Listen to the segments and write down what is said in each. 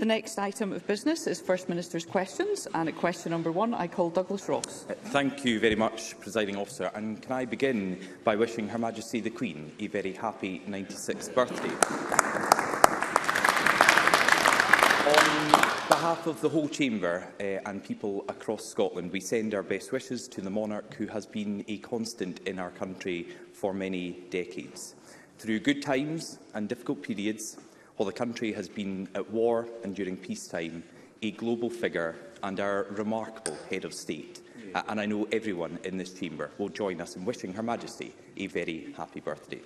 The next item of business is First Minister's questions, and at question number one, I call Douglas Ross. Uh, thank you very much, Presiding Officer, and can I begin by wishing Her Majesty the Queen a very happy 96th birthday. On behalf of the whole Chamber uh, and people across Scotland, we send our best wishes to the monarch who has been a constant in our country for many decades. Through good times and difficult periods, While the country has been at war and during peacetime, a global figure and our remarkable head of state, uh, and I know everyone in this chamber will join us in wishing Her Majesty a very happy birthday.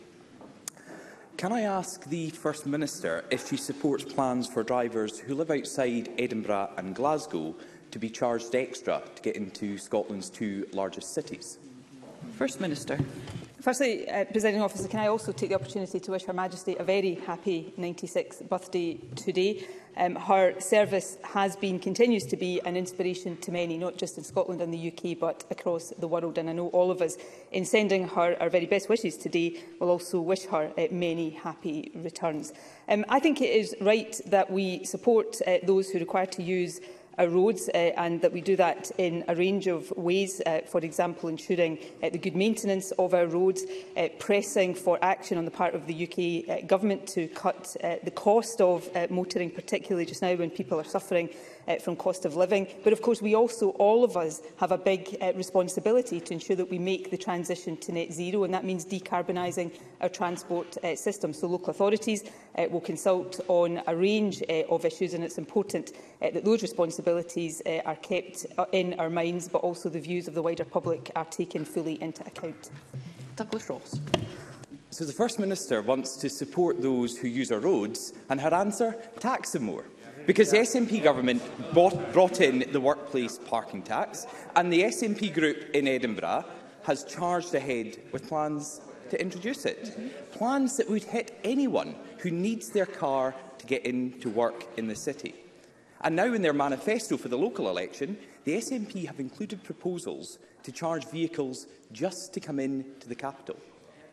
Can I ask the First Minister if she supports plans for drivers who live outside Edinburgh and Glasgow to be charged extra to get into Scotland's two largest cities? First Minister. Firstly, uh, Presiding Officer, can I also take the opportunity to wish Her Majesty a very happy 96th birthday today. Um, her service has been, continues to be an inspiration to many, not just in Scotland and the UK, but across the world. And I know all of us, in sending her our very best wishes today, will also wish her uh, many happy returns. Um, I think it is right that we support uh, those who require to use our uh, roads uh, and that we do that in a range of ways, uh, for example ensuring uh, the good maintenance of our roads, uh, pressing for action on the part of the UK uh, Government to cut uh, the cost of uh, motoring, particularly just now when people are suffering uh, from cost of living. But of course, we also, all of us, have a big uh, responsibility to ensure that we make the transition to net zero, and that means decarbonising our transport uh, system. So local authorities uh, will consult on a range uh, of issues, and it's important uh, that those responsibilities uh, are kept uh, in our minds, but also the views of the wider public are taken fully into account. Douglas Ross. So the First Minister wants to support those who use our roads, and her answer, tax them more. Because the SNP government bought, brought in the workplace parking tax, and the SNP group in Edinburgh has charged ahead with plans to introduce it. Mm -hmm. Plans that would hit anyone who needs their car to get into work in the city. And now in their manifesto for the local election, the SNP have included proposals to charge vehicles just to come in to the capital.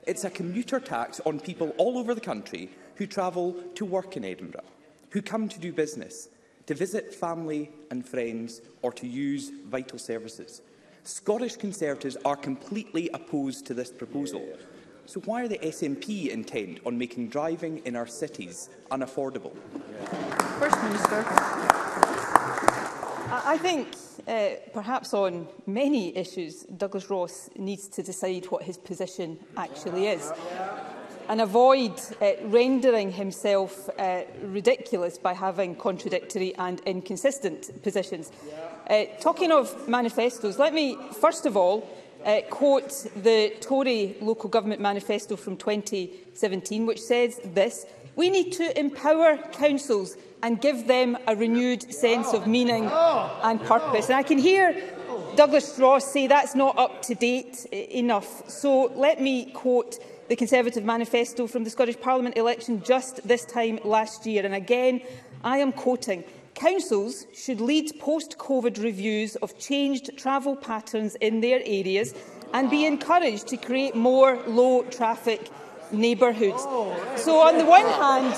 It's a commuter tax on people all over the country who travel to work in Edinburgh who come to do business, to visit family and friends or to use vital services. Scottish Conservatives are completely opposed to this proposal. So why are the SNP intent on making driving in our cities unaffordable? Yeah. First Minister. I think uh, perhaps on many issues, Douglas Ross needs to decide what his position actually is and avoid uh, rendering himself uh, ridiculous by having contradictory and inconsistent positions. Uh, talking of manifestos, let me first of all uh, quote the Tory Local Government Manifesto from 2017, which says this, we need to empower councils and give them a renewed sense of meaning and purpose. And I can hear Douglas Ross say that's not up to date e-, enough. So let me quote the Conservative manifesto from the Scottish Parliament election just this time last year. And again, I am quoting, Councils should lead post-COVID reviews of changed travel patterns in their areas and be encouraged to create more low-traffic neighbourhoods. Oh. so on the one hand,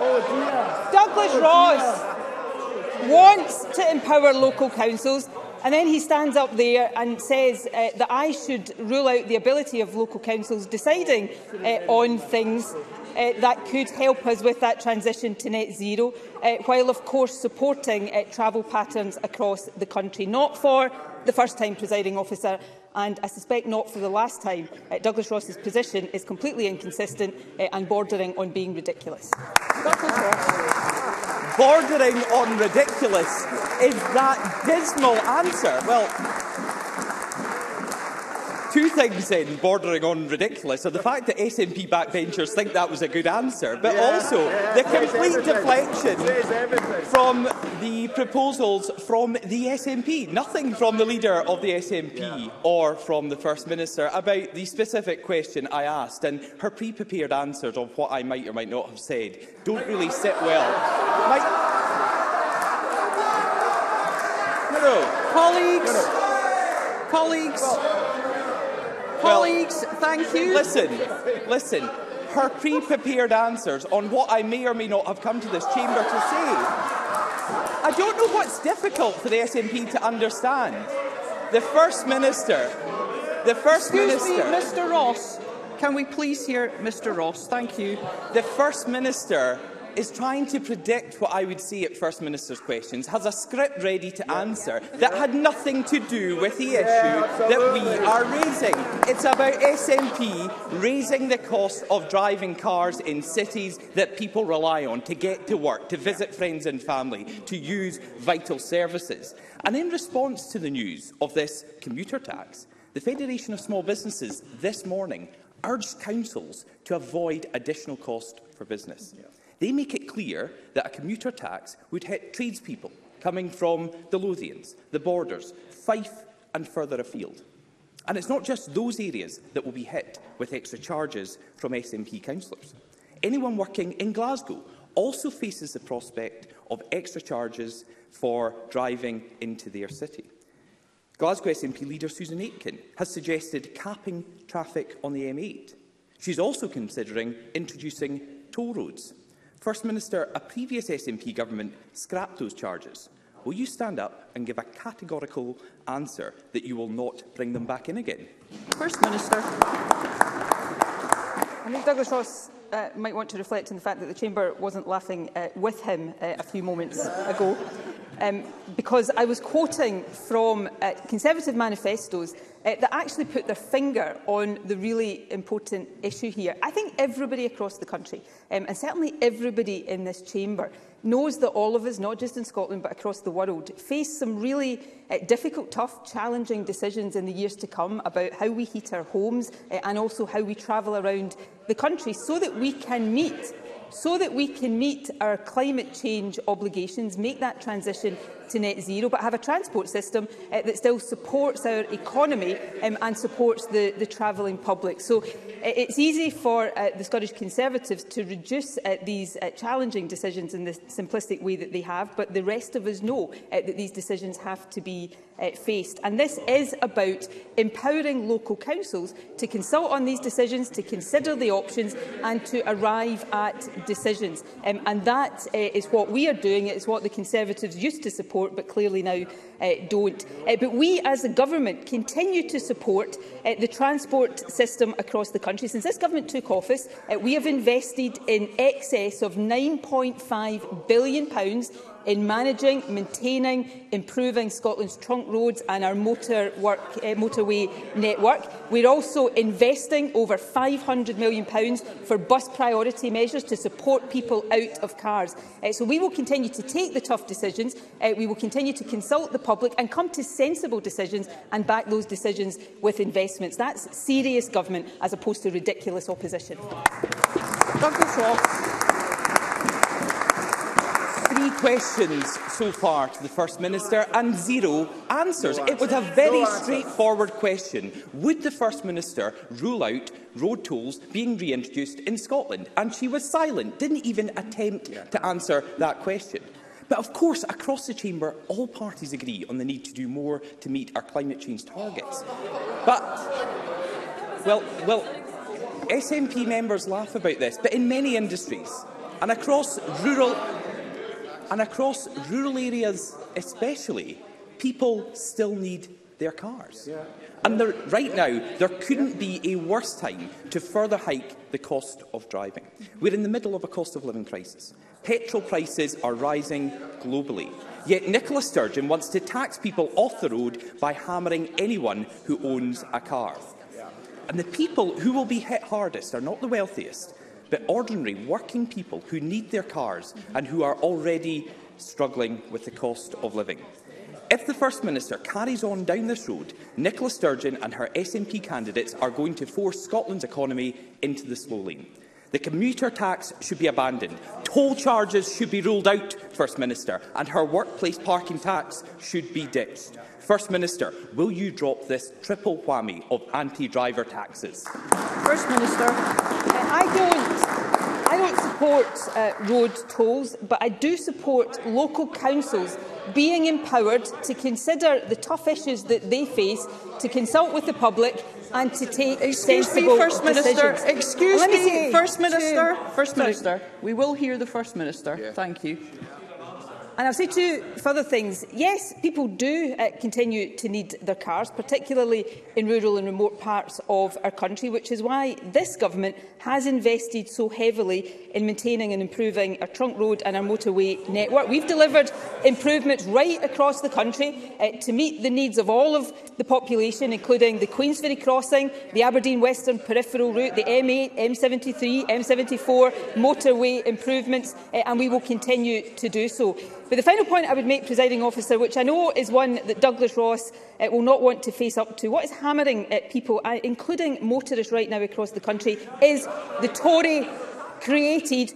oh, Douglas Ross wants to empower local councils and then he stands up there and says uh, that I should rule out the ability of local councils deciding uh, on things uh, that could help us with that transition to net zero, uh, while of course supporting uh, travel patterns across the country. Not for the first time, presiding officer, and I suspect not for the last time. Uh, Douglas Ross's position is completely inconsistent uh, and bordering on being ridiculous. Bordering on ridiculous is that dismal answer? Well, two things then bordering on ridiculous are the fact that SNP backbenchers think that was a good answer, but yeah, also yeah, the complete deflection from the proposals from the SNP. Nothing from the leader of the SNP yeah. or from the First Minister about the specific question I asked and her pre-prepared answers of what I might or might not have said don't really sit well. Colleagues, colleagues, well, colleagues, thank you. Listen, listen. Her pre-prepared answers on what I may or may not have come to this chamber to say I don't know what's difficult for the SNP to understand. The First Minister, the First Excuse Minister... Me, Mr Ross, can we please hear Mr Ross? Thank you. The First Minister is trying to predict what I would see at First Minister's questions, has a script ready to yeah. answer yeah. that had nothing to do with the issue yeah, that we are raising. It's about SNP raising the cost of driving cars in cities that people rely on to get to work, to visit friends and family, to use vital services. And in response to the news of this commuter tax, the Federation of Small Businesses this morning urged councils to avoid additional cost for business. Yeah. They make it clear that a commuter tax would hit tradespeople coming from the Lothians, the Borders, Fife and further afield. And it's not just those areas that will be hit with extra charges from SNP councillors. Anyone working in Glasgow also faces the prospect of extra charges for driving into their city. Glasgow SNP leader Susan Aitken has suggested capping traffic on the M8. She's also considering introducing toll roads First Minister, a previous SNP government scrapped those charges. Will you stand up and give a categorical answer that you will not bring them back in again? First Minister. I think Douglas Ross uh, might want to reflect on the fact that the Chamber wasn't laughing uh, with him uh, a few moments ago, um, because I was quoting from uh, Conservative manifestos uh, that actually put their finger on the really important issue here. I think everybody across the country, um, and certainly everybody in this chamber, knows that all of us, not just in Scotland but across the world, face some really uh, difficult, tough, challenging decisions in the years to come about how we heat our homes uh, and also how we travel around the country so that we can meet so that we can meet our climate change obligations, make that transition to net zero, but have a transport system uh, that still supports our economy um, and supports the, the travelling public. So eh, it's easy for uh, the Scottish Conservatives to reduce uh, these uh, challenging decisions in the simplistic way that they have, but the rest of us know uh, that these decisions have to be uh, faced. And this is about empowering local councils to consult on these decisions, to consider the options and to arrive at decisions. Um, and that uh, is what we are doing. It's what the Conservatives used to support support, but clearly now uh, don't. Uh, but we, as a government, continue to support uh, the transport system across the country. Since this government took office, uh, we have invested in excess of £9.5 billion pounds in managing, maintaining, improving Scotland's trunk roads and our motor work, uh, motorway network. We're also investing over £500 million for bus priority measures to support people out of cars. Uh, so we will continue to take the tough decisions. Uh, we will continue to consult the public and come to sensible decisions and back those decisions with investments. That's serious government as opposed to ridiculous opposition. Douglas Ross. Three questions so far to the First Minister and zero answers. No It was a very no straightforward question. Would the First Minister rule out road tolls being reintroduced in Scotland? And she was silent, didn't even attempt yeah. to answer that question. But of course, across the chamber, all parties agree on the need to do more to meet our climate change targets. But, well, well, SNP members laugh about this, but in many industries and across rural And across rural areas especially, people still need their cars. Yeah. And there, right now, there couldn't be a worse time to further hike the cost of driving. We're in the middle of a cost of living crisis. Petrol prices are rising globally. Yet Nicola Sturgeon wants to tax people off the road by hammering anyone who owns a car. And the people who will be hit hardest are not the wealthiest, but ordinary working people who need their cars and who are already struggling with the cost of living. If the First Minister carries on down this road, Nicola Sturgeon and her SNP candidates are going to force Scotland's economy into the slow lane. The commuter tax should be abandoned. Toll charges should be ruled out, First Minister, and her workplace parking tax should be ditched. First Minister, will you drop this triple whammy of anti-driver taxes? First Minister, I go support uh, road tolls, but I do support local councils being empowered to consider the tough issues that they face, to consult with the public and to take Excuse sensible me, First Minister. Excuse well, me, First Minister. First Minister. First Minister. We will hear the First Minister. Yeah. Thank you. And I'll say two further things. Yes, people do uh, continue to need their cars, particularly in rural and remote parts of our country, which is why this government has invested so heavily in maintaining and improving our trunk road and our motorway network. We've delivered improvements right across the country uh, to meet the needs of all of the population, including the Queensferry crossing, the Aberdeen Western peripheral route, the M8, M73, M74, motorway improvements, uh, and we will continue to do so. But the final point I would make, presiding officer, which I know is one that Douglas Ross uh, will not want to face up to, what is hammering at people, uh, including motorists right now across the country, is the Tory-created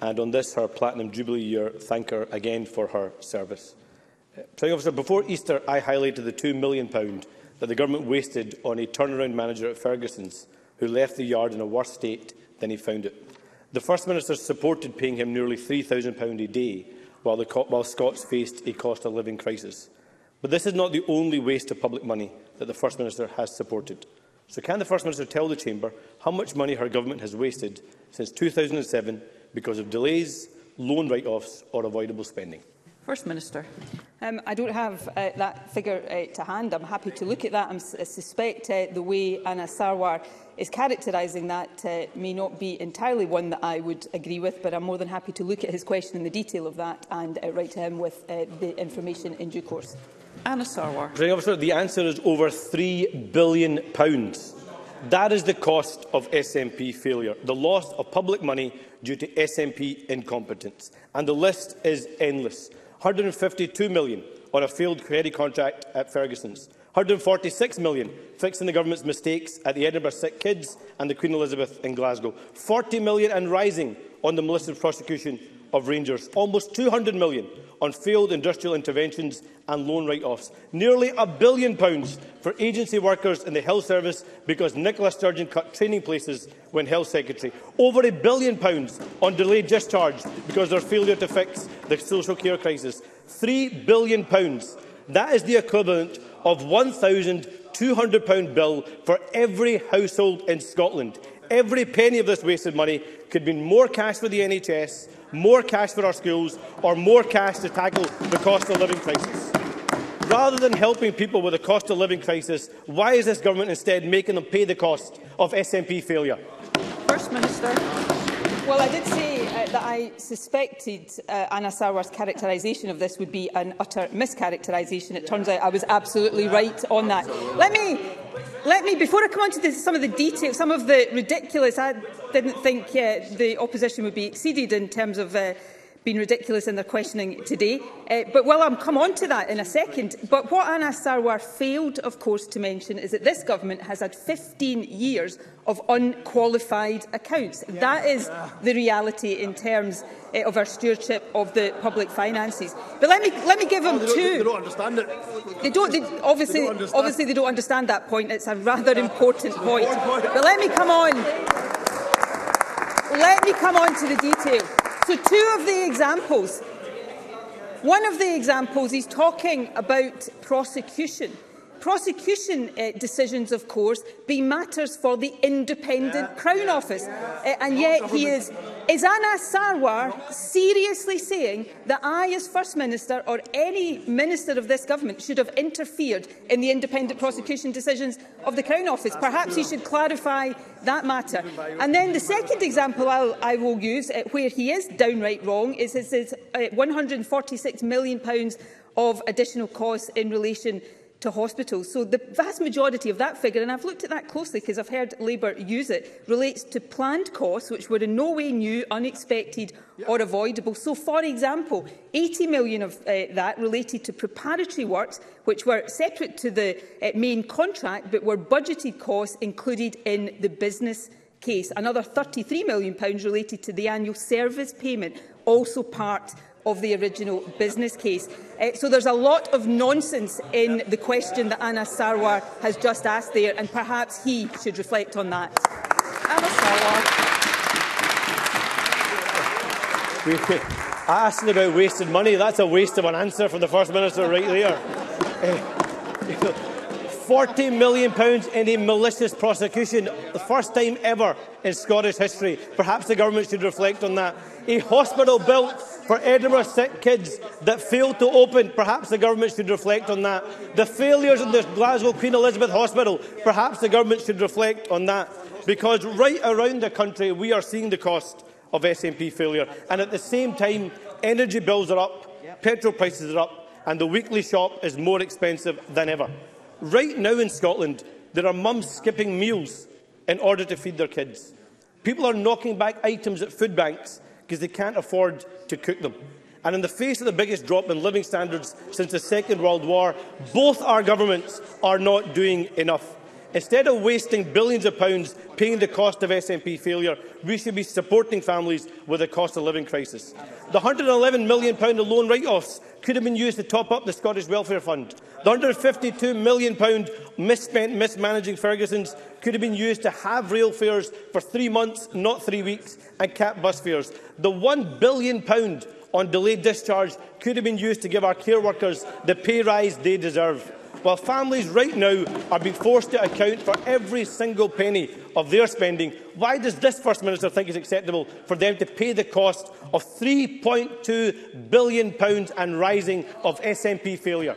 and on this, her Platinum Jubilee year, thank her again for her service. Uh, President Officer, before Easter, I highlighted the £2 million that the government wasted on a turnaround manager at Ferguson's who left the yard in a worse state than he found it. The First Minister supported paying him nearly £3,000 a day while, the, while Scots faced a cost of living crisis. But this is not the only waste of public money that the First Minister has supported. So can the First Minister tell the Chamber how much money her government has wasted since 2007 because of delays, loan write-offs or avoidable spending? First Minister. Um, I don't have uh, that figure uh, to hand. I'm happy to look at that. I'm, I uh, suspect uh, the way Anna Sarwar is characterising that uh, may not be entirely one that I would agree with, but I'm more than happy to look at his question in the detail of that and uh, write to him with uh, the information in due course. Anna Sarwar. Officer, the answer is over £3 billion. That is the cost of SNP failure, the loss of public money due to SNP incompetence. And the list is endless. £152 million on a failed credit contract at Ferguson's. £146 million fixing the government's mistakes at the Edinburgh Sick Kids and the Queen Elizabeth in Glasgow. £40 million and rising on the malicious prosecution of Rangers, almost £200 million on failed industrial interventions and loan write-offs, nearly a billion pounds for agency workers in the health service because Nicola Sturgeon cut training places when health secretary, over a billion pounds on delayed discharge because of their failure to fix the social care crisis, £3 billion. That is the equivalent of £1,200 bill for every household in Scotland. Every penny of this wasted money could mean more cash for the NHS, more cash for our schools, or more cash to tackle the cost of living crisis. Rather than helping people with the cost of living crisis, why is this government instead making them pay the cost of SNP failure? First Minister. Well, I did say uh, that I suspected uh, Anna Sarwar's characterisation of this would be an utter mischaracterisation. It turns out I was absolutely right on that. Let me, let me before I come on to this, some of the details, some of the ridiculous, I didn't think uh, the opposition would be exceeded in terms of uh, been ridiculous in their questioning today. Uh, but well, I'm um, come on to that in a second. But what Anas Sarwar failed, of course, to mention is that this government has had 15 years of unqualified accounts. Yeah. That is the reality in terms uh, of our stewardship of the public finances. But let me let me give them two. They don't understand it. They don't. They, obviously, they don't obviously, they don't understand that point. It's a rather important point. But let me come on. Let me come on to the detail. So two of the examples. One of the examples, is talking about prosecution. Prosecution uh, decisions, of course, be matters for the independent yeah, Crown yeah, Office. Yeah. Uh, and yet he is Is Anna Sarwar seriously saying that I, as First Minister, or any minister of this government, should have interfered in the independent prosecution decisions of the Crown Office? Perhaps he should clarify that matter. And then the second example I'll, I will use, uh, where he is downright wrong, is his, uh, £146 million of additional costs in relation to hospitals. So the vast majority of that figure, and I've looked at that closely because I've heard Labour use it, relates to planned costs which were in no way new, unexpected yeah. or avoidable. So, for example, 80 million of uh, that related to preparatory works which were separate to the uh, main contract but were budgeted costs included in the business case. Another £33 million related to the annual service payment, also part of the original business case. Uh, so there's a lot of nonsense in the question that Anna Sarwar has just asked there, and perhaps he should reflect on that. Anna Sarwar. asking about wasted money, that's a waste of an answer from the First Minister right there. Eh, £40 million in a malicious prosecution, the first time ever in Scottish history. Perhaps the government should reflect on that. A hospital built for Edinburgh sick kids that failed to open. Perhaps the government should reflect on that. The failures in the Glasgow Queen Elizabeth Hospital. Perhaps the government should reflect on that. Because right around the country, we are seeing the cost of SNP failure. And at the same time, energy bills are up, petrol prices are up, and the weekly shop is more expensive than ever. Right now in Scotland, there are mums skipping meals in order to feed their kids. People are knocking back items at food banks because they can't afford to cook them. And in the face of the biggest drop in living standards since the Second World War, both our governments are not doing enough. Instead of wasting billions of pounds paying the cost of SNP failure, we should be supporting families with a cost of living crisis. The £111 million of loan write-offs could have been used to top up the Scottish Welfare Fund. The £152 million misspent mismanaging Ferguson's could have been used to have rail fares for three months, not three weeks, and cap bus fares. The £1 billion on delayed discharge could have been used to give our care workers the pay rise they deserve while families right now are being forced to account for every single penny of their spending, why does this First Minister think it's acceptable for them to pay the cost of £3.2 billion and rising of SNP failure?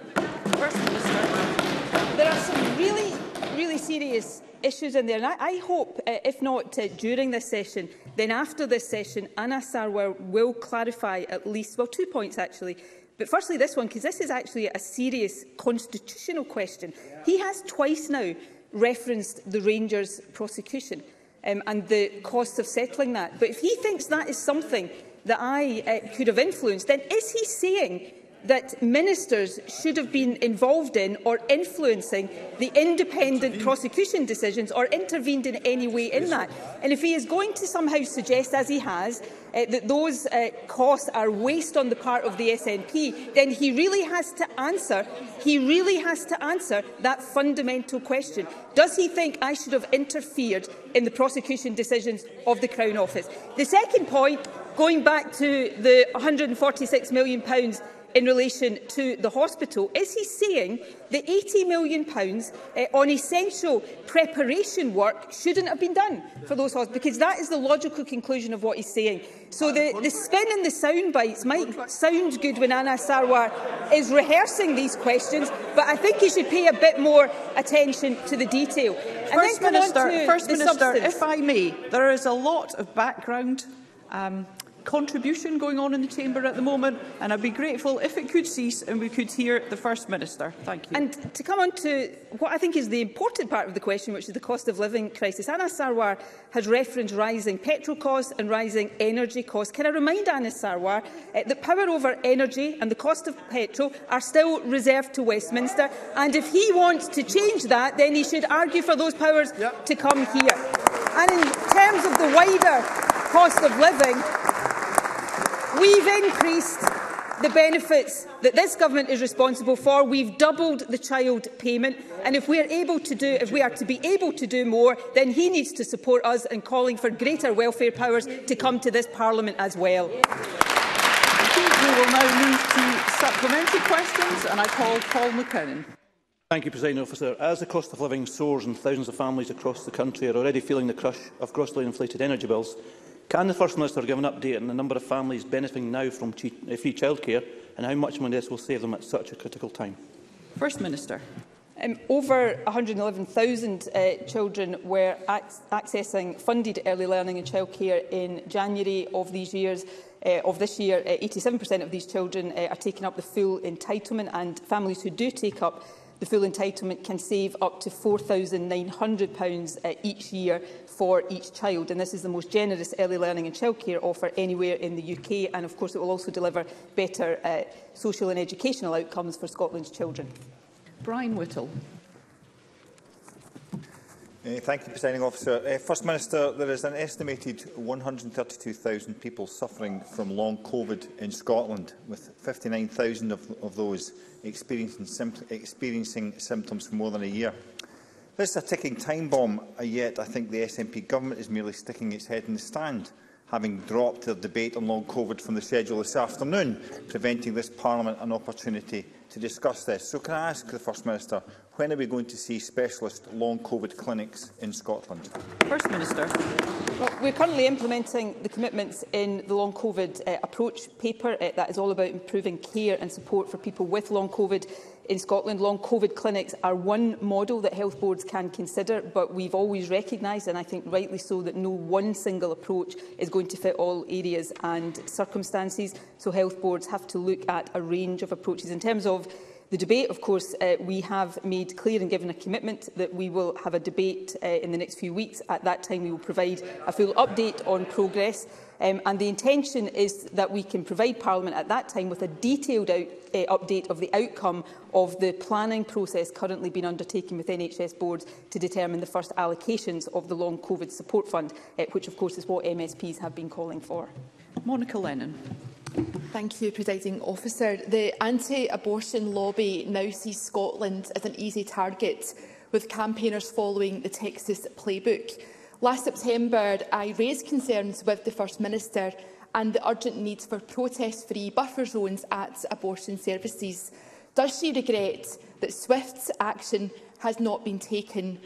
First Minister, there are some really, really serious issues in there. And I, I hope, uh, if not uh, during this session, then after this session, Anna Sarwar will clarify at least, well, two points actually. But firstly, this one, because this is actually a serious constitutional question. Yeah. He has twice now referenced the Rangers prosecution um, and the cost of settling that. But if he thinks that is something that I uh, could have influenced, then is he saying that ministers should have been involved in or influencing the independent prosecution decisions or intervened in any way in that. And if he is going to somehow suggest, as he has, uh, that those uh, costs are waste on the part of the SNP, then he really has to answer, he really has to answer that fundamental question. Does he think I should have interfered in the prosecution decisions of the Crown Office? The second point, going back to the £146 million in relation to the hospital, is he saying that £80 million pounds, uh, on essential preparation work shouldn't have been done for those hospitals? Because that is the logical conclusion of what he's saying. So the, the spin and the sound bites might sound good when Anna Sarwar is rehearsing these questions, but I think he should pay a bit more attention to the detail. First Minister, First Minister substance. if I may, there is a lot of background um, contribution going on in the chamber at the moment, and I'd be grateful if it could cease and we could hear the First Minister. Thank you. And to come on to what I think is the important part of the question, which is the cost of living crisis, Anna Sarwar has referenced rising petrol costs and rising energy costs. Can I remind Anna Sarwar uh, that power over energy and the cost of petrol are still reserved to Westminster, and if he wants to change that, then he should argue for those powers yep. to come here. And in terms of the wider cost of living, We've increased the benefits that this government is responsible for. We've doubled the child payment, and if we are able to do, if we are to be able to do more, then he needs to support us in calling for greater welfare powers to come to this Parliament as well. We will now move to supplementary questions, and I call Paul McKinnon. Thank you, President Officer. As the cost of living soars and thousands of families across the country are already feeling the crush of grossly inflated energy bills, Can the First Minister give an update on the number of families benefiting now from uh, free childcare and how much money this will save them at such a critical time? First Minister. Um, over 111,000 uh, children were ac accessing funded early learning and childcare in January of these years. Uh, of this year, 87% uh, of these children uh, are taking up the full entitlement and families who do take up The full entitlement can save up to £4,900 uh, each year for each child. And this is the most generous early learning and childcare offer anywhere in the UK. And of course, it will also deliver better uh, social and educational outcomes for Scotland's children. Brian Whittle. Uh, thank you, Presiding Officer. Uh, First Minister, there is an estimated 132,000 people suffering from long COVID in Scotland, with 59,000 of, of those experiencing, sympt experiencing symptoms for more than a year. This is a ticking time bomb, and yet I think the SNP government is merely sticking its head in the sand, having dropped their debate on long COVID from the schedule this afternoon, preventing this Parliament an opportunity to discuss this. So can I ask the First Minister when are we going to see specialist long COVID clinics in Scotland? First Minister. Well, we're currently implementing the commitments in the long COVID uh, approach paper. Uh, that is all about improving care and support for people with long COVID in Scotland. Long COVID clinics are one model that health boards can consider, but we've always recognised, and I think rightly so, that no one single approach is going to fit all areas and circumstances. So health boards have to look at a range of approaches. In terms of the debate. Of course, uh, we have made clear and given a commitment that we will have a debate uh, in the next few weeks. At that time, we will provide a full update on progress. Um, and the intention is that we can provide Parliament at that time with a detailed out, uh, update of the outcome of the planning process currently being undertaken with NHS boards to determine the first allocations of the long COVID support fund, uh, which of course is what MSPs have been calling for. Monica Lennon. Thank you, Presiding Officer. The anti-abortion lobby now sees Scotland as an easy target, with campaigners following the Texas playbook. Last September, I raised concerns with the First Minister and the urgent need for protest-free buffer zones at abortion services. Does she regret that swift action has not been taken?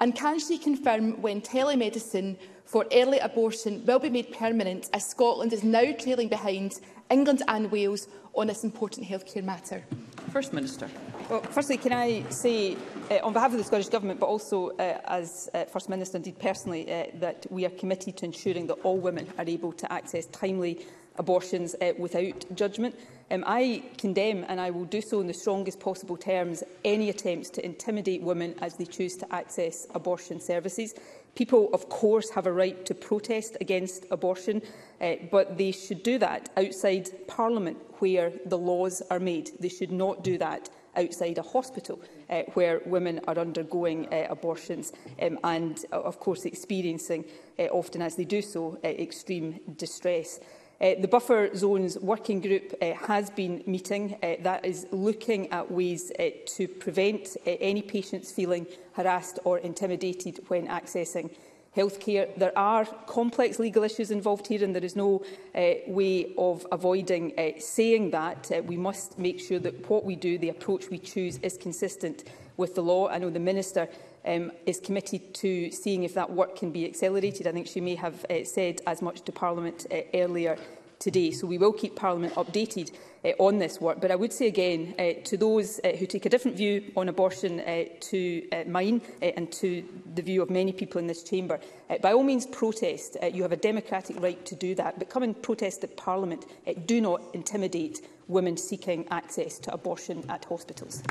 And can she confirm when telemedicine for early abortion will be made permanent as Scotland is now trailing behind England and Wales on this important healthcare matter? First Minister. Well, firstly, can I say uh, on behalf of the Scottish Government, but also uh, as uh, First Minister, indeed personally, uh, that we are committed to ensuring that all women are able to access timely abortions uh, without judgment. Um, I condemn, and I will do so in the strongest possible terms, any attempts to intimidate women as they choose to access abortion services. People, of course, have a right to protest against abortion, uh, but they should do that outside Parliament, where the laws are made. They should not do that outside a hospital uh, where women are undergoing uh, abortions um, and, uh, of course, experiencing, uh, often as they do so, uh, extreme distress. Uh, the Buffer Zones Working Group uh, has been meeting. Uh, that is looking at ways uh, to prevent uh, any patients feeling harassed or intimidated when accessing healthcare. There are complex legal issues involved here and there is no uh, way of avoiding uh, saying that. Uh, we must make sure that what we do, the approach we choose, is consistent with the law. I know the Minister um, is committed to seeing if that work can be accelerated. I think she may have uh, said as much to Parliament uh, earlier today. So we will keep Parliament updated uh, on this work. But I would say again uh, to those uh, who take a different view on abortion uh, to uh, mine uh, and to the view of many people in this chamber, uh, by all means protest. Uh, you have a democratic right to do that. But come and protest at Parliament. Uh, do not intimidate women seeking access to abortion at hospitals.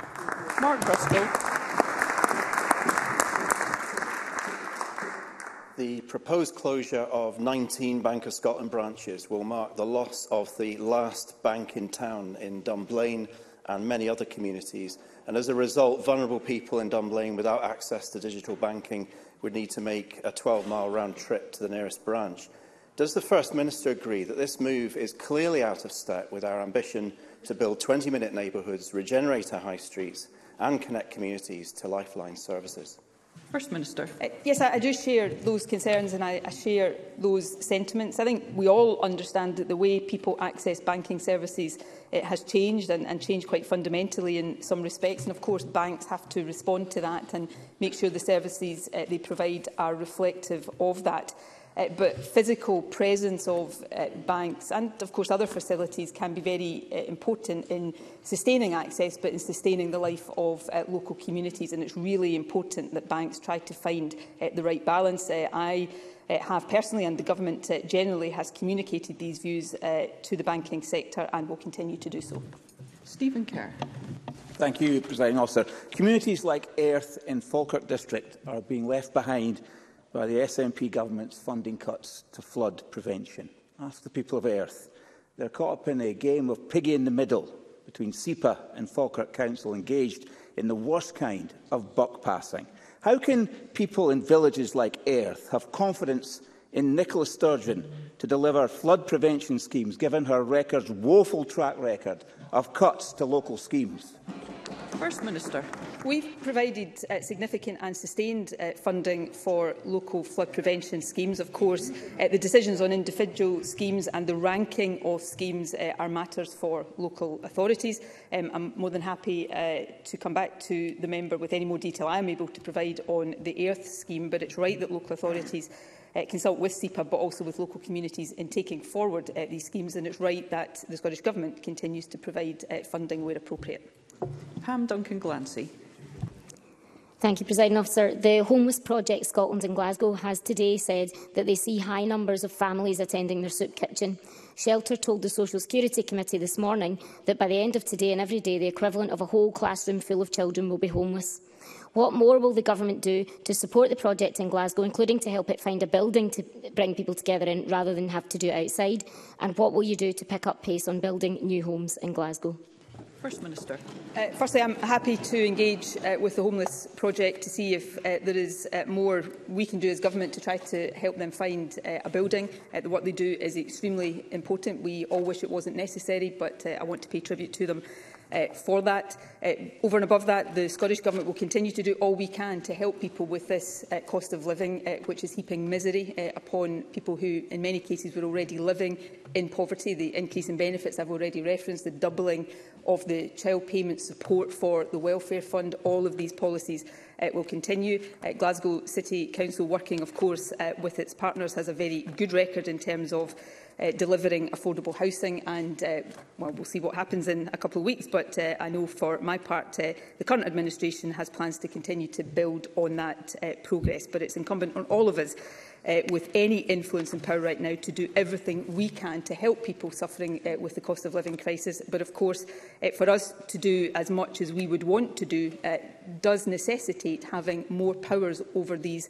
Mark Bristol. the proposed closure of 19 Bank of Scotland branches will mark the loss of the last bank in town in Dunblane and many other communities. And as a result, vulnerable people in Dunblane without access to digital banking would need to make a 12-mile round trip to the nearest branch. Does the First Minister agree that this move is clearly out of step with our ambition to build 20-minute neighbourhoods, regenerate our high streets and connect communities to lifeline services? First Minister. Uh, yes, I, I, do share those concerns and I, I, share those sentiments. I think we all understand that the way people access banking services it has changed and, and changed quite fundamentally in some respects. And of course, banks have to respond to that and make sure the services uh, they provide are reflective of that. Uh, but physical presence of uh, banks and, of course, other facilities can be very uh, important in sustaining access, but in sustaining the life of uh, local communities. And it's really important that banks try to find uh, the right balance. Uh, I uh, have personally and the government uh, generally has communicated these views uh, to the banking sector and will continue to do so. Stephen Kerr. Thank you, President Officer. Communities like Earth in Falkirk District are being left behind by the SNP government's funding cuts to flood prevention. Ask the people of Earth. They're caught up in a game of piggy in the middle between SEPA and Falkirk Council engaged in the worst kind of buck passing. How can people in villages like Earth have confidence in Nicola Sturgeon to deliver flood prevention schemes, given her record's woeful track record of cuts to local schemes? First Minister. We've provided uh, significant and sustained uh, funding for local flood prevention schemes. Of course, uh, the decisions on individual schemes and the ranking of schemes uh, are matters for local authorities. Um, I'm more than happy uh, to come back to the member with any more detail I am able to provide on the EARTH scheme, but it's right that local authorities uh, consult with SEPA but also with local communities in taking forward uh, these schemes and it's right that the Scottish Government continues to provide uh, funding where appropriate. Pam Duncan Glancy. Thank you, President Officer. The Homeless Project Scotland in Glasgow has today said that they see high numbers of families attending their soup kitchen. Shelter told the Social Security Committee this morning that by the end of today and every day, the equivalent of a whole classroom full of children will be homeless. What more will the Government do to support the project in Glasgow, including to help it find a building to bring people together in rather than have to do it outside? And what will you do to pick up pace on building new homes in Glasgow? First Minister. Uh, firstly, I'm happy to engage uh, with the Homeless Project to see if uh, there is uh, more we can do as government to try to help them find uh, a building. Uh, the work they do is extremely important. We all wish it wasn't necessary, but uh, I want to pay tribute to them uh, for that. Uh, over and above that, the Scottish Government will continue to do all we can to help people with this uh, cost of living, uh, which is heaping misery uh, upon people who, in many cases, were already living in poverty. The increase in benefits I've already referenced, the doubling of the child payment support for the welfare fund, all of these policies uh, will continue. Uh, Glasgow City Council, working, of course, uh, with its partners, has a very good record in terms of uh, delivering affordable housing. And uh, well, we'll see what happens in a couple of weeks. But uh, I know for my part, uh, the current administration has plans to continue to build on that uh, progress. But it's incumbent on all of us uh, with any influence and power right now to do everything we can to help people suffering uh, with the cost of living crisis. But of course, uh, for us to do as much as we would want to do uh, does necessitate having more powers over these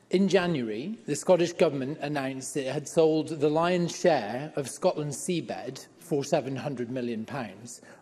In January, the Scottish Government announced it had sold the lion's share of Scotland's seabed for £700 million.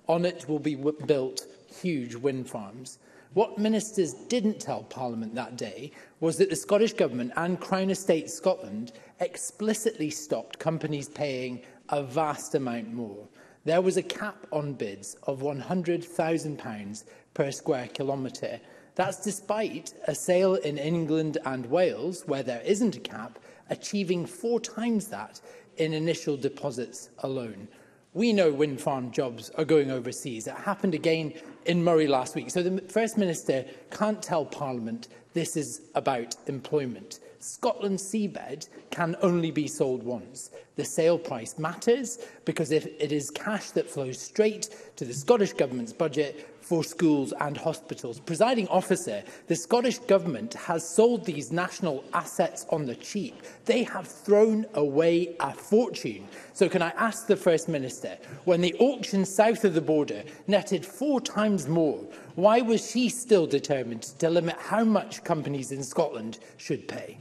On it will be built huge wind farms. What ministers didn't tell Parliament that day was that the Scottish Government and Crown Estate Scotland explicitly stopped companies paying a vast amount more. There was a cap on bids of £100,000 per square kilometre. That's despite a sale in England and Wales, where there isn't a cap, achieving four times that in initial deposits alone. We know wind farm jobs are going overseas. It happened again in Murray last week. So the First Minister can't tell Parliament this is about employment. Scotland's seabed can only be sold once. The sale price matters because if it is cash that flows straight to the Scottish Government's budget for schools and hospitals. Presiding officer, the Scottish Government has sold these national assets on the cheap. They have thrown away a fortune. So can I ask the First Minister, when the auction south of the border netted four times more, why was she still determined to limit how much companies in Scotland should pay?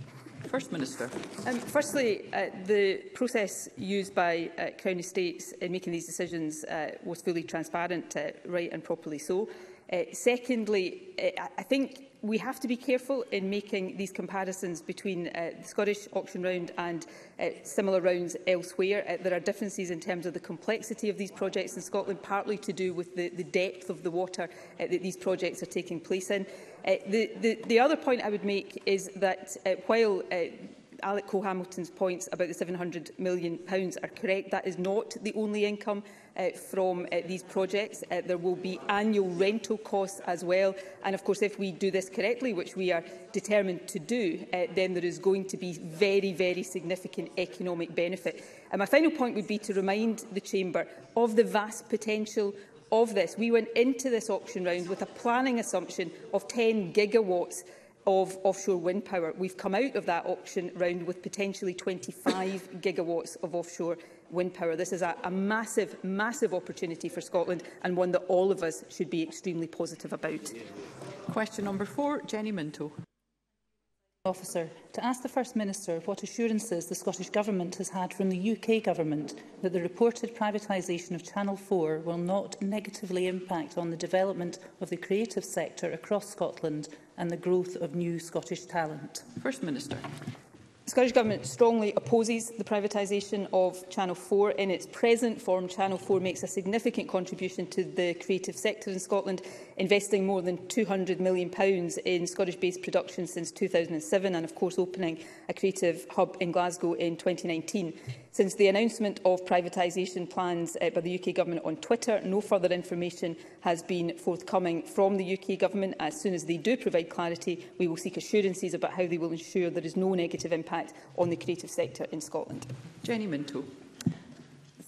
First Minister. Um, firstly, uh, the process used by uh, Crown Estates in making these decisions uh, was fully transparent, uh, right and properly so. Uh, secondly, uh, I think we have to be careful in making these comparisons between uh, the Scottish auction round and uh, similar rounds elsewhere. Uh, there are differences in terms of the complexity of these projects in Scotland, partly to do with the, the depth of the water uh, that these projects are taking place in. Uh, the, the, the other point I would make is that uh, while uh, Alec Cole-Hamilton's points about the £700 million are correct. That is not the only income uh, from uh, these projects. Uh, there will be annual rental costs as well. And of course, if we do this correctly, which we are determined to do, uh, then there is going to be very, very significant economic benefit. And my final point would be to remind the Chamber of the vast potential of this. We went into this auction round with a planning assumption of 10 gigawatts of offshore wind power. We've come out of that auction round with potentially 25 gigawatts of offshore wind power. This is a, a massive, massive opportunity for Scotland and one that all of us should be extremely positive about. Question number four, Jenny Minto. Officer, to ask the First Minister what assurances the Scottish Government has had from the UK Government that the reported privatisation of Channel 4 will not negatively impact on the development of the creative sector across Scotland and the growth of new Scottish talent. First Minister. The Scottish Government strongly opposes the privatisation of Channel 4. In its present form, Channel 4 makes a significant contribution to the creative sector in Scotland, investing more than £200 million in Scottish-based production since 2007 and, of course, opening a creative hub in Glasgow in 2019. Since the announcement of privatisation plans uh, by the UK Government on Twitter, no further information has been forthcoming from the UK Government. As soon as they do provide clarity, we will seek assurances about how they will ensure there is no negative impact on the creative sector in Scotland. Jenny Minto.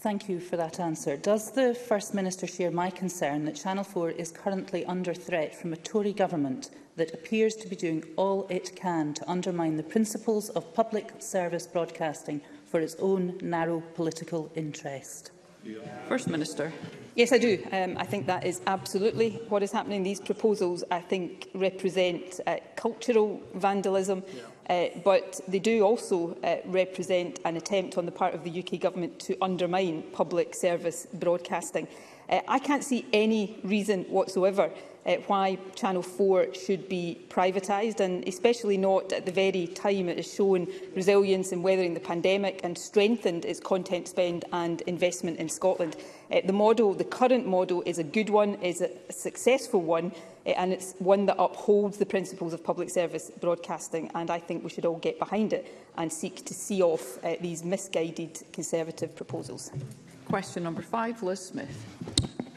Thank you for that answer. Does the First Minister share my concern that Channel 4 is currently under threat from a Tory government that appears to be doing all it can to undermine the principles of public service broadcasting for its own narrow political interest? First Minister. Yes, I do. Um, I think that is absolutely what is happening. These proposals, I think, represent uh, cultural vandalism, yeah. uh, but they do also uh, represent an attempt on the part of the UK Government to undermine public service broadcasting. Uh, I can't see any reason whatsoever uh, why Channel 4 should be privatised, and especially not at the very time it has shown resilience in weathering the pandemic and strengthened its content spend and investment in Scotland. Uh, the model, the current model, is a good one, is a successful one, uh, and it's one that upholds the principles of public service broadcasting, and I think we should all get behind it and seek to see off uh, these misguided Conservative proposals. Question number five, Liz Smith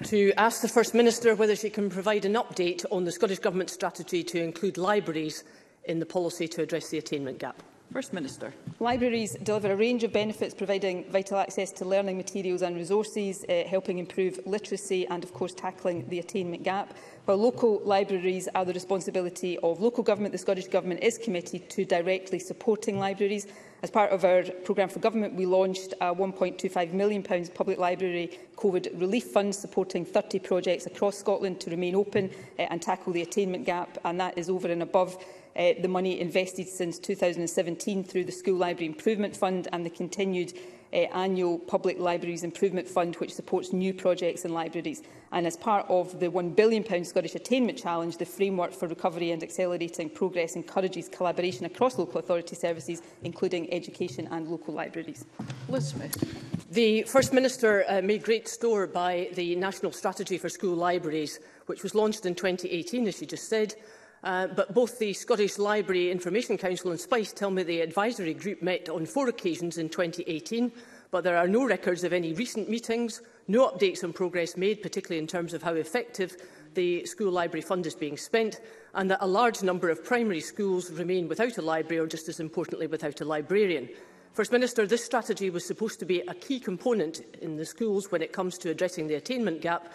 to ask the First Minister whether she can provide an update on the Scottish Government strategy to include libraries in the policy to address the attainment gap. First Minister. Libraries deliver a range of benefits providing vital access to learning materials and resources, uh, helping improve literacy and of course tackling the attainment gap. While local libraries are the responsibility of local government, the Scottish Government is committed to directly supporting libraries. As part of our programme for government, we launched a £1.25 million public library COVID relief fund supporting 30 projects across Scotland to remain open uh, and tackle the attainment gap, and that is over and above uh, the money invested since 2017 through the School Library Improvement Fund and the continued uh, annual Public Libraries Improvement Fund, which supports new projects in libraries. And as part of the £1 billion Scottish Attainment Challenge, the Framework for Recovery and Accelerating Progress encourages collaboration across local authority services, including education and local libraries. Liz Smith. The First Minister uh, made great store by the National Strategy for School Libraries, which was launched in 2018, as she just said, Uh, but both the Scottish Library Information Council and SPICE tell me the advisory group met on four occasions in 2018, but there are no records of any recent meetings, no updates on progress made, particularly in terms of how effective the school library fund is being spent, and that a large number of primary schools remain without a library or, just as importantly, without a librarian. First Minister, this strategy was supposed to be a key component in the schools when it comes to addressing the attainment gap,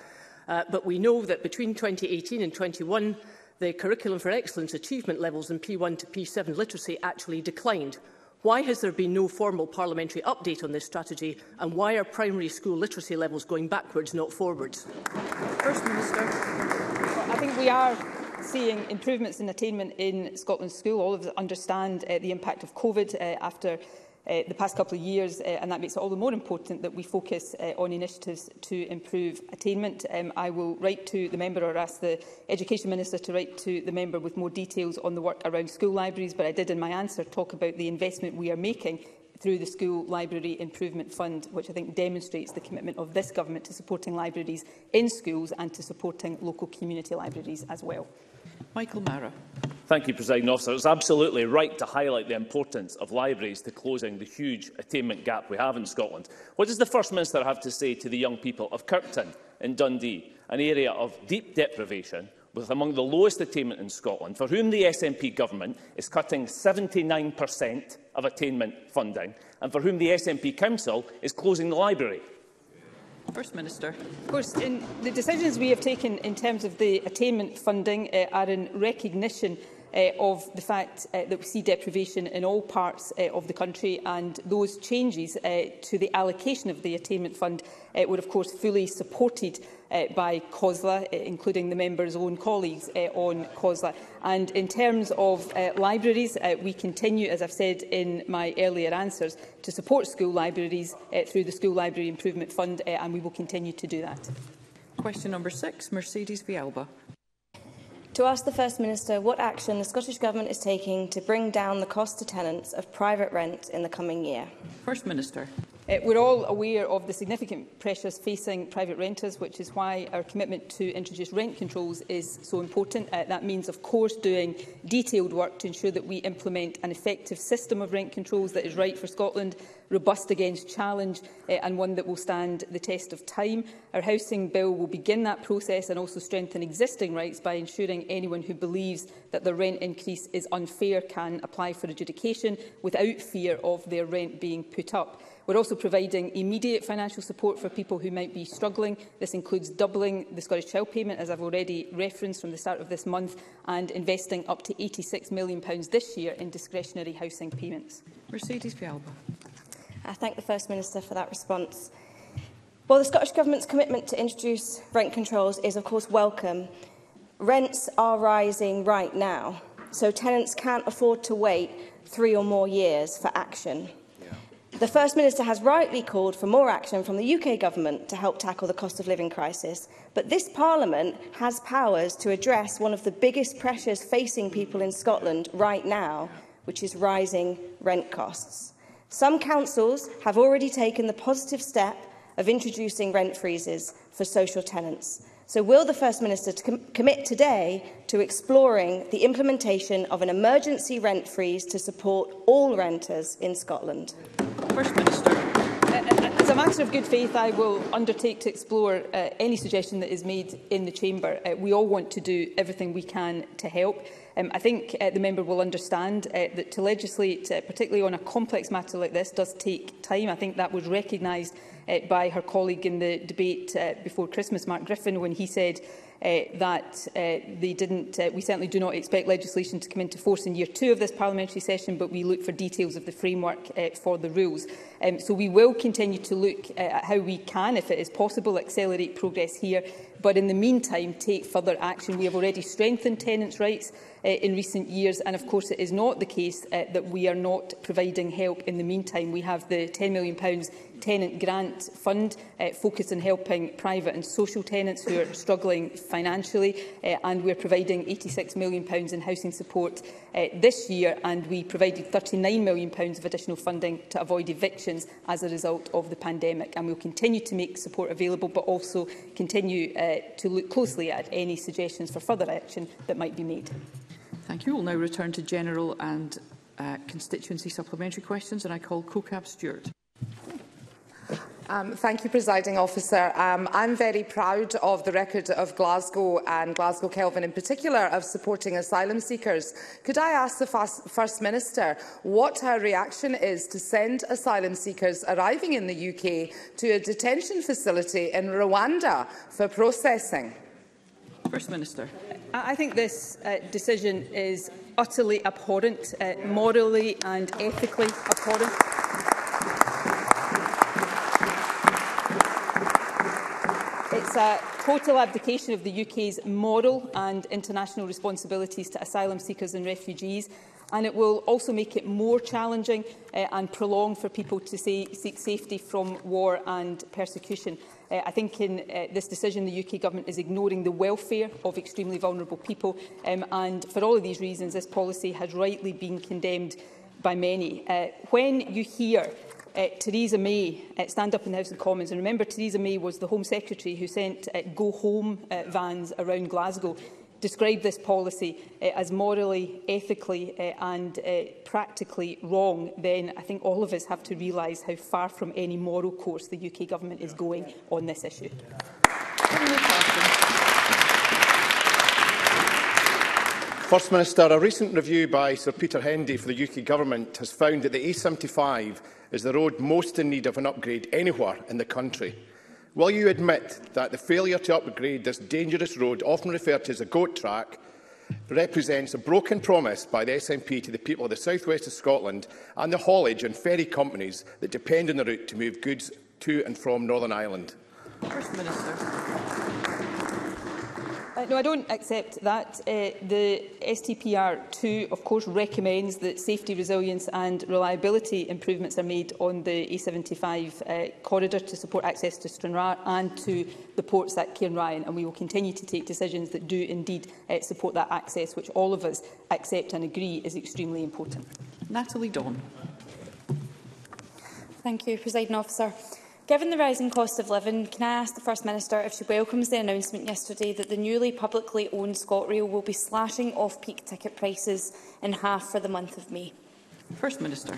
uh, but we know that between 2018 and 21, the Curriculum for Excellence achievement levels in P1 to P7 literacy actually declined. Why has there been no formal parliamentary update on this strategy and why are primary school literacy levels going backwards, not forwards? First Minister. I think we are seeing improvements in attainment in Scotland's school. All of us understand uh, the impact of COVID uh, after uh, the past couple of years, uh, and that makes it all the more important that we focus uh, on initiatives to improve attainment. Um, I will write to the member or ask the Education Minister to write to the member with more details on the work around school libraries, but I did in my answer talk about the investment we are making through the School Library Improvement Fund, which I think demonstrates the commitment of this government to supporting libraries in schools and to supporting local community libraries as well. Michael Mara. Thank you, President Officer. It's absolutely right to highlight the importance of libraries to closing the huge attainment gap we have in Scotland. What does the First Minister have to say to the young people of Kirkton in Dundee, an area of deep deprivation with among the lowest attainment in Scotland, for whom the SNP government is cutting 79% of attainment funding, and for whom the SNP Council is closing the library? First Minister. Of course, in the decisions we have taken in terms of the attainment funding uh, are in recognition uh, of the fact uh, that we see deprivation in all parts uh, of the country and those changes uh, to the allocation of the attainment fund uh, were of course fully supported uh, by COSLA, uh, including the members' own colleagues uh, on COSLA. And in terms of uh, libraries, uh, we continue, as I've said in my earlier answers, to support school libraries uh, through the School Library Improvement Fund, uh, and we will continue to do that. Question number six, Mercedes Vialba to ask the First Minister what action the Scottish Government is taking to bring down the cost to tenants of private rent in the coming year. First Minister. Uh, we're all aware of the significant pressures facing private renters, which is why our commitment to introduce rent controls is so important. Uh, that means, of course, doing detailed work to ensure that we implement an effective system of rent controls that is right for Scotland robust against challenge uh, and one that will stand the test of time. Our housing bill will begin that process and also strengthen existing rights by ensuring anyone who believes that the rent increase is unfair can apply for adjudication without fear of their rent being put up. We're also providing immediate financial support for people who might be struggling. This includes doubling the Scottish Child Payment, as I've already referenced from the start of this month, and investing up to £86 million this year in discretionary housing payments. Mercedes Fialba. I thank the First Minister for that response. While the Scottish Government's commitment to introduce rent controls is of course welcome, rents are rising right now, so tenants can't afford to wait three or more years for action. Yeah. The First Minister has rightly called for more action from the UK Government to help tackle the cost of living crisis, but this Parliament has powers to address one of the biggest pressures facing people in Scotland right now, which is rising rent costs. Some councils have already taken the positive step of introducing rent freezes for social tenants. So will the First Minister to com commit today to exploring the implementation of an emergency rent freeze to support all renters in Scotland? First Minister. As a matter of good faith, I will undertake to explore uh, any suggestion that is made in the Chamber. Uh, we all want to do everything we can to help. Um, I think uh, the member will understand uh, that to legislate, uh, particularly on a complex matter like this, does take time. I think that was recognised uh, by her colleague in the debate uh, before Christmas, Mark Griffin, when he said uh, that uh, they didn't, uh, we certainly do not expect legislation to come into force in year two of this parliamentary session, but we look for details of the framework uh, for the rules. Um, so we will continue to look uh, at how we can, if it is possible, accelerate progress here but in the meantime take further action. We have already strengthened tenants' rights uh, in recent years and of course it is not the case uh, that we are not providing help in the meantime. We have the £10 million tenant grant fund uh, focused on helping private and social tenants who are struggling financially uh, and we're providing £86 million in housing support uh, this year and we provided £39 million pounds of additional funding to avoid evictions as a result of the pandemic and we'll continue to make support available but also continue uh, to look closely at any suggestions for further action that might be made. Thank you. We'll now return to general and uh, constituency supplementary questions and I call CoCab Stewart. Um, thank you, Presiding Officer. Um, I'm very proud of the record of Glasgow and Glasgow Kelvin in particular of supporting asylum seekers. Could I ask the First Minister what her reaction is to send asylum seekers arriving in the UK to a detention facility in Rwanda for processing? First Minister. I think this uh, decision is utterly abhorrent, uh, morally and ethically abhorrent. It's a total abdication of the UK's moral and international responsibilities to asylum seekers and refugees and it will also make it more challenging uh, and prolonged for people to say, seek safety from war and persecution. Uh, I think in uh, this decision the UK Government is ignoring the welfare of extremely vulnerable people um, and for all of these reasons this policy has rightly been condemned by many. Uh, when you hear uh, Theresa May uh, stand up in the House of Commons. And remember, Theresa May was the Home Secretary who sent uh, eh, go-home uh, vans around Glasgow described this policy uh, as morally, ethically uh, and uh, practically wrong, then I think all of us have to realise how far from any moral course the UK government is going on this issue. First Minister, a recent review by Sir Peter Hendy for the UK Government has found that the A75 is the road most in need of an upgrade anywhere in the country. Will you admit that the failure to upgrade this dangerous road, often referred to as a goat track, represents a broken promise by the SNP to the people of the southwest of Scotland and the haulage and ferry companies that depend on the route to move goods to and from Northern Ireland? First Minister. Uh, no, I don't accept that. Uh, the STPR2, of course, recommends that safety, resilience and reliability improvements are made on the A75 uh, corridor to support access to Stranraer and to the ports at Cairnryan, and we will continue to take decisions that do indeed uh, support that access, which all of us accept and agree is extremely important. Natalie Dawn. Thank you, President Officer. Given the rising cost of living, can I ask the First Minister if she welcomes the announcement yesterday that the newly publicly owned ScotRail will be slashing off-peak ticket prices in half for the month of May? First Minister.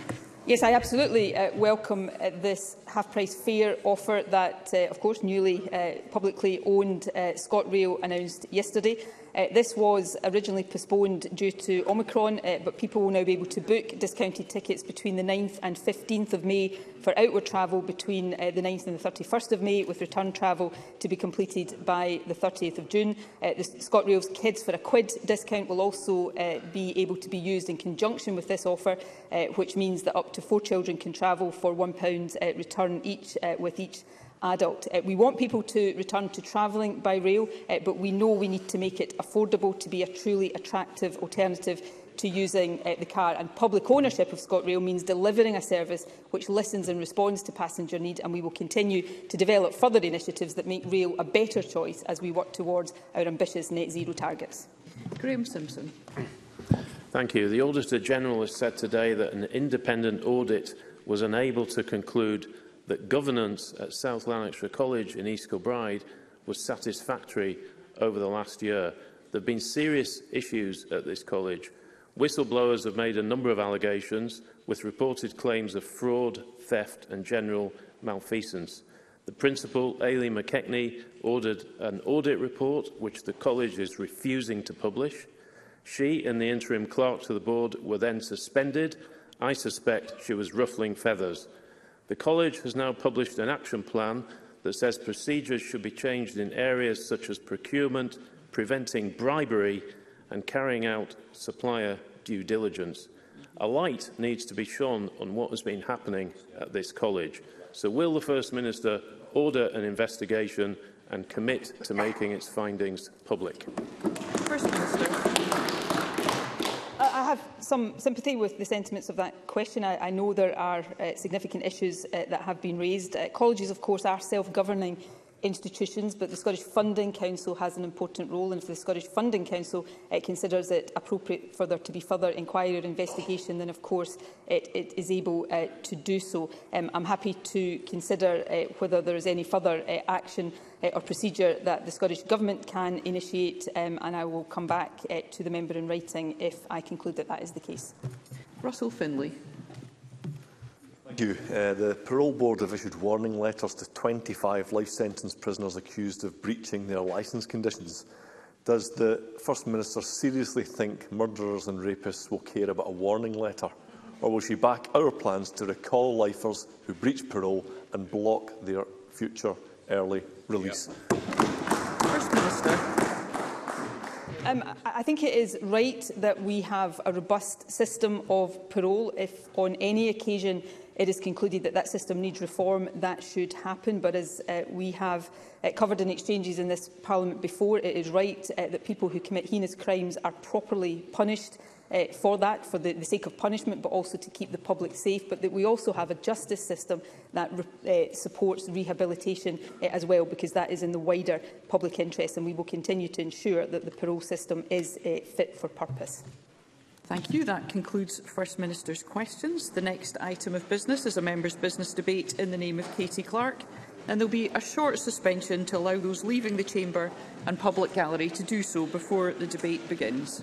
Yes, I absolutely uh, welcome uh, this half-price fare offer that, uh, of course, newly uh, publicly owned uh, ScotRail announced yesterday. Uh, this was originally postponed due to Omicron, uh, but people will now be able to book discounted tickets between the 9th and 15th of May for outward travel between uh, the 9th and the 31st of May, with return travel to be completed by the 30th of June. Uh, the ScotRail's Kids for a Quid discount will also uh, be able to be used in conjunction with this offer, uh, which means that up to four children can travel for £1 uh, return each, uh, with each adult. Uh, we want people to return to travelling by rail, uh, but we know we need to make it affordable to be a truly attractive alternative to using uh, the car. And public ownership of ScotRail means delivering a service which listens and responds to passenger need, and we will continue to develop further initiatives that make rail a better choice as we work towards our ambitious net zero targets. Graham Simpson. Thank you. The Auditor General has said today that an independent audit was unable to conclude that governance at South Lanarkshire College in East Kilbride was satisfactory over the last year. There have been serious issues at this college. Whistleblowers have made a number of allegations with reported claims of fraud, theft and general malfeasance. The principal, Aileen McKechnie, ordered an audit report which the college is refusing to publish. She and the interim clerk to the board were then suspended. I suspect she was ruffling feathers. The College has now published an action plan that says procedures should be changed in areas such as procurement, preventing bribery and carrying out supplier due diligence. A light needs to be shone on what has been happening at this college. So will the First Minister order an investigation and commit to making its findings public? First Minister. I have some sympathy with the sentiments of that question. I, I know there are uh, significant issues uh, that have been raised. Uh, colleges, of course, are self-governing institutions, but the Scottish Funding Council has an important role, and if the Scottish Funding Council uh, considers it appropriate for there to be further inquiry or investigation, then of course it, it is able uh, to do so. Um, I'm happy to consider uh, whether there is any further uh, action uh, or procedure that the Scottish Government can initiate, um, and I will come back uh, to the member in writing if I conclude that that is the case. Russell Finlay you. Uh, the Parole Board have issued warning letters to 25 life sentence prisoners accused of breaching their licence conditions. Does the First Minister seriously think murderers and rapists will care about a warning letter? Or will she back our plans to recall lifers who breach parole and block their future early release? Yep. First Minister. Um, I think it is right that we have a robust system of parole if on any occasion it is concluded that that system needs reform, that should happen. But as uh, we have uh, covered in exchanges in this Parliament before, it is right uh, that people who commit heinous crimes are properly punished uh, for that, for the, the sake of punishment, but also to keep the public safe, but that we also have a justice system that re uh, supports rehabilitation uh, as well, because that is in the wider public interest, and we will continue to ensure that the parole system is uh, fit for purpose. Thank you. That concludes First Minister's questions. The next item of business is a member's business debate in the name of Katie Clark, and there will be a short suspension to allow those leaving the chamber and public gallery to do so before the debate begins.